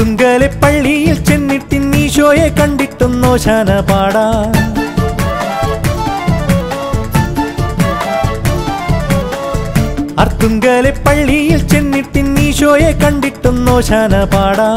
അർത്തുങ്കലെ പള്ളിയിൽ ചെന്നിട്ടിൻ ഈശോയെ കണ്ടിട്ടും നോശാന പാടാ. അർത്തുങ്കലെ പള്ളിയിൽ ചെന്നിട്ടിൻ ഈശോയെ കണ്ടിട്ടും നോശാന പാടാ.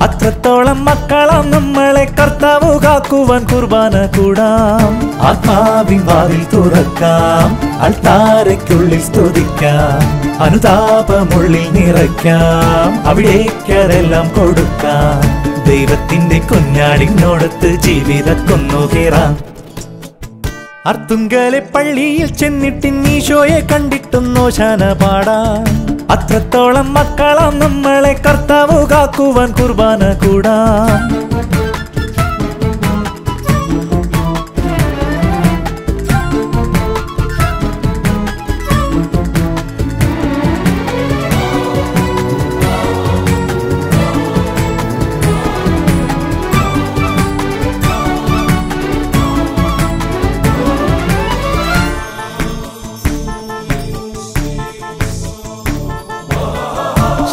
അത്രത്തോളം മക്കളാം നമ്മളെ കർത്താവ് കാക്കുവാൻ കുർബാന കൂടാം. ആത്മാവിൻ വാതിൽ തുറക്കാം. അൾത്താരയ്ക്കുള്ളിൽ സ്തുതിക്കാം. അനുതാപമുള്ളിൽ നിറയ്ക്കാം. അവിടേക്കരെല്ലാം കൊടുക്കാം. ദൈവത്തിന്റെ കുഞ്ഞാടിനോടത്ത് ജീവിതക്കൊന്നുകേറാം അർത്തുങ്കലെ പള്ളിയിൽ ചെന്നിട്ടിൻ ഈശോയെ കണ്ടിട്ടും നോശാന പാടാ. അത്രത്തോളം മക്കളാം നമ്മളെ കർത്താവ് കാക്കുവാൻ കുർബാന കൂടാം.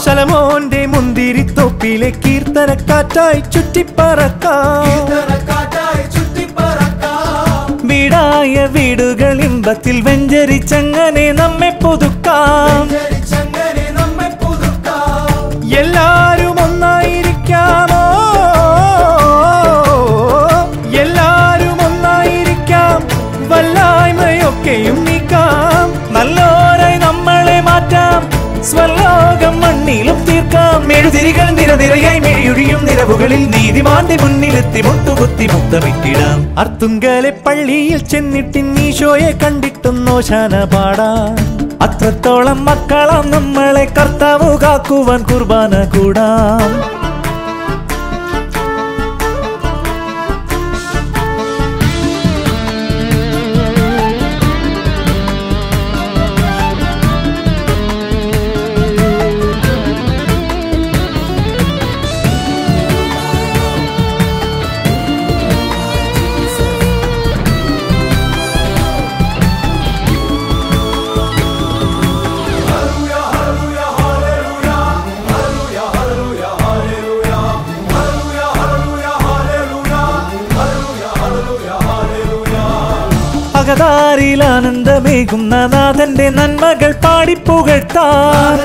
ശലമോന്റെ മുന്തിരിത്തോപ്പിലെ കീർത്തനക്കാറ്റായി ചുറ്റിപ്പറക്കാം. വീടായ വീടുകൾ ഇമ്പത്തിൽ വെഞ്ചരിച്ചങ്ങനെ നമ്മെ പുതുക്കാം. മണ്ണിലും തീർക്കാം. മെഴുതിരികൾ നിരനിരയായി മെഴിയൊഴിയും നിരവുകളിൽ നീതിമാന്റെ മുന്നിലെത്തി മുട്ടുകുത്തി മുത്തമിട്ടിടാം. അർത്തുങ്കലെ പള്ളിയിൽ ചെന്നിട്ടിൻ ഈശോയെ കണ്ടിട്ടും നോശാന പാടാ. അത്രത്തോളം മക്കളാം നമ്മളെ കർത്താവ് കാക്കുവാൻ കുർബാന കൂടാം. അകതാരിൽ ആനന്ദമേകുന്ന നാഥന്റെ നന്മകൾ പാടിപ്പുകഴ്ത്താൻ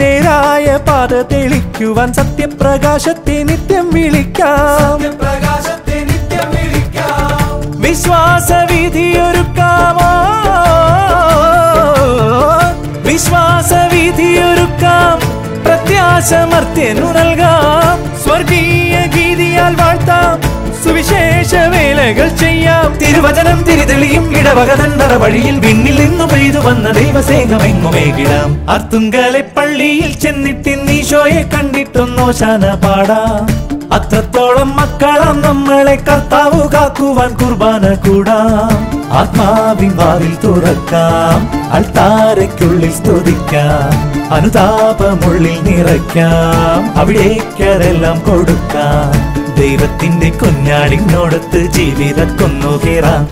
നേരായ പാത തെളിക്കുവാൻ സത്യപ്രകാശത്തെ നിത്യം വിളിക്കാം. വിശ്വാസവിധിയൊരുക്കാമോ വിശ്വാസവിധിയൊരുക്കാം പ്രത്യാശമർത്യനു നൽകാം. സ്വർഗീയ ഗീതിയാൽ വാഴ്ത്താം സുവിശേഷ വേലകൾ ചെയ്യാം. തിരുവചനം തിരിതെളിയും ഇടവകതണ്ടറ വഴിയിൽ വിണ്ണിൽ നിന്നു പെയ്തു വന്ന ദൈവസേനമെങ്ങുമേകിടാം അർത്തുങ്കലെ പള്ളിയിൽ ചെന്നിട്ട് നീശോയെ കണ്ടിട്ടൊന്നോ ശാന പാടാം. അത്രത്തോളം മക്കളാം നമ്മളെ കർത്താവ് കാക്കുവാൻ കുർബാന കൂടാം. ആത്മാവിൻ വാതിൽ തുറക്കാം. അൾത്താരയ്ക്കുള്ളിൽ സ്തുതിക്കാം. അനുതാപമുള്ളിൽ നിറയ്ക്കാം. അവിടേക്കതെല്ലാം കൊടുക്കാം. ദൈവത്തിന്റെ കുഞ്ഞാടിനോടത്ത് ജീവിത കൊന്നുകേറാം